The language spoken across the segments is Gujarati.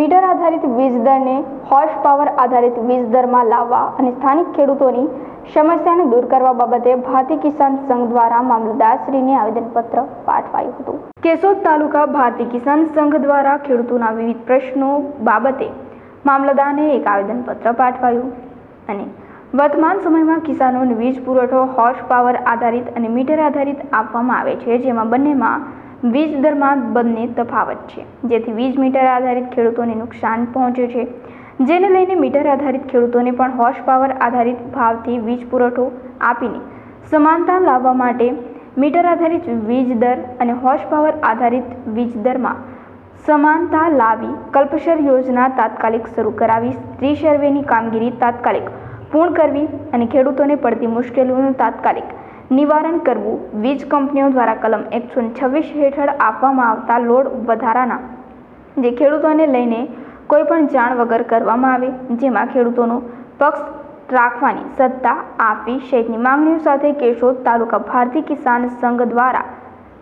મીટર આધારિત વીજ દરને હોર્સ પાવર આધારિત વીજ દરમાં લાવવા અને સ્થાનિક ખેડૂતોની સમસ્યાને દૂર કરવા બાબતે ભારતીય કિસાન સંઘ દ્વારા મામલતદારશ્રીને આવેદનપત્ર પાઠવાયું હતું. કેશોદ તાલુકા ભારતીય કિસાન સંઘ દ્વારા ખેડૂતોના વિવિધ પ્રશ્નો બાબતે મામલતદારને એક આવેદનપત્ર પાઠવાયું અને વર્તમાન સમયમાં કિસાનોને વીજ પુરવઠો, હોર્સ પાવર આધારિત અને મીટર આધારિત આપવામાં આવે છે, જેમાં બંનેમાં વીજ દરમાં બંને તફાવત છે. જેથી વીજ મીટર આધારિત ખેડૂતોને નુકસાન પહોંચે છે. જેને લઈને મીટર આધારિત ખેડૂતોને પણ હોર્સ પાવર આધારિત ભાવથી વીજ પુરવઠો આપીને સમાનતા લાવવા માટે મીટર આધારિત વીજ દર અને હોર્સ પાવર આધારિત વીજ દરમાં સમાનતા લાવી કલ્પસર યોજના તાત્કાલિક શરૂ કરાવી, સ્ત્રી સર્વેની કામગીરી તાત્કાલિક પૂર્ણ કરવી અને ખેડૂતોને પડતી મુશ્કેલીઓનું તાત્કાલિક નિવારણ કરવું વીજ કંપનીઓ દ્વારા કલમ એકસો છવ્વીસ હેઠળ આપવામાં આવતા લોડ વધારાના, જે ખેડૂતોને લઈને કોઈ પણ જાણ વગર કરવામાં આવે, જેમાં ખેડૂતોનો પક્ષ રાખવાની સત્તા આપી સહિતની માંગણીઓ સાથે કેશોદ તાલુકા ભારતીય કિસાન સંઘ દ્વારા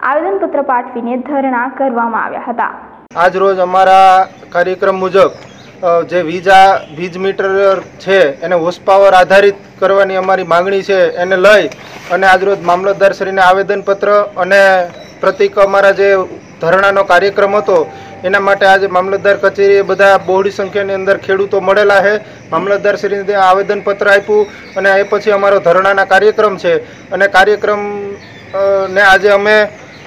આવેદનપત્ર પાઠવીને ધરણા કરવામાં આવ્યા હતા. આજ રોજ અમારા કાર્યક્રમ મુજબ જે વીજા વીજ મીટર છે, એને હોર્સ પાવર આધારિત કરવાની અમારી માંગણી છે, એને લઈ અને આજરોજ મામલતદારશ્રીને આવેદનપત્ર અને પ્રતિક અમારા જે ધરણાનો કાર્યક્રમ હતો, એના માટે આજે મામલતદાર કચેરીએ બધા બહોળી સંખ્યાની અંદર ખેડૂતો મળેલા છે મામલતદારશ્રીને આવેદનપત્ર આપ્યું અને એ પછી અમારો ધરણાના કાર્યક્રમ છે. અને કાર્યક્રમ ને આજે અમે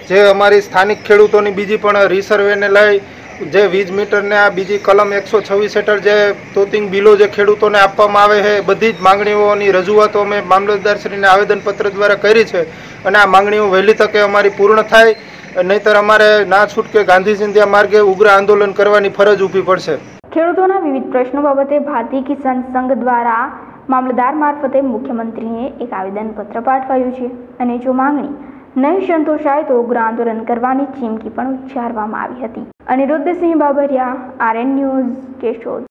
જે અમારી સ્થાનિક ખેડૂતોની બીજી પણ રિસર્વેને લઈ જે વીજ મીટરને આ બીજી કલમ એકસો છવ્વીસ હેઠળ જે તોતિંગ બિલો જે ખેડૂતોને આપવામાં આવે છે બધી જ માંગણીઓની રજૂઆતો અમે મામલતદારશ્રીને આવેદનપત્ર દ્વારા કરી છે અને આ માંગણીઓ વહેલી તકે અમારી પૂર્ણ થાય, નહીંતર અમારે ના છૂટકે ગાંધી ચિંધ્યા માર્ગે ઉગ્ર આંદોલન કરવાની ફરજ ઊભી પડશે. ખેડૂતોના વિવિધ પ્રશ્નો બાબતે ભારતીય કિસાન સંઘ દ્વારા મામલતદાર મારફતે મુખ્યમંત્રીને એક આવેદનપત્ર પાઠવાયું છે અને જો માંગણી નહીં સંતોષાય તો ઉગ્ર આંદોલન કરવાની ચીમકી પણ ઉચ્ચારવામાં આવી હતી. Anirudhsinh Babariya, RN news, Keshod.